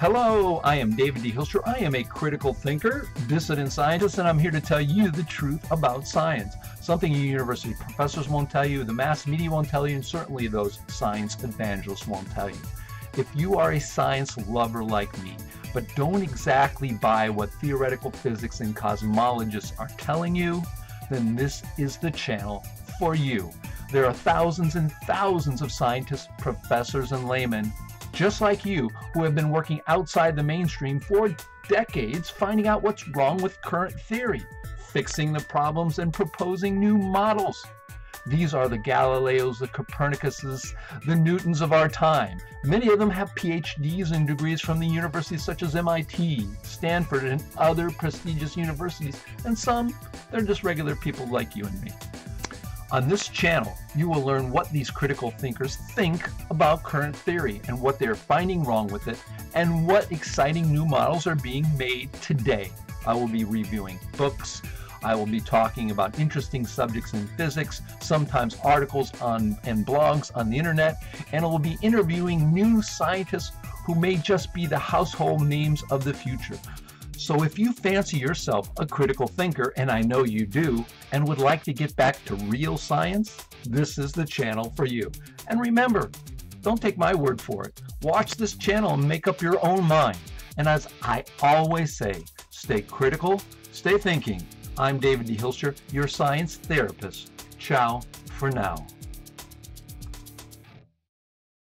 Hello, I am David de Hilster. I am a critical thinker, dissident scientist, and I'm here to tell you the truth about science. Something university professors won't tell you, the mass media won't tell you, and certainly those science evangelists won't tell you. If you are a science lover like me, but don't exactly buy what theoretical physics and cosmologists are telling you, then this is the channel for you. There are thousands and thousands of scientists, professors, and laymen just like you, who have been working outside the mainstream for decades, finding out what's wrong with current theory, fixing the problems, and proposing new models. These are the Galileos, the Copernicuses, the Newtons of our time. Many of them have PhDs and degrees from the universities such as MIT, Stanford, and other prestigious universities, and some, they're just regular people like you and me. On this channel, you will learn what these critical thinkers think about current theory and what they're finding wrong with it, and what exciting new models are being made today. I will be reviewing books, I will be talking about interesting subjects in physics, sometimes articles on and blogs on the internet, and I will be interviewing new scientists who may just be the household names of the future. So if you fancy yourself a critical thinker, and I know you do, and would like to get back to real science, this is the channel for you. And remember, don't take my word for it. Watch this channel and make up your own mind. And as I always say, stay critical, stay thinking. I'm David de Hilster, your science therapist. Ciao for now.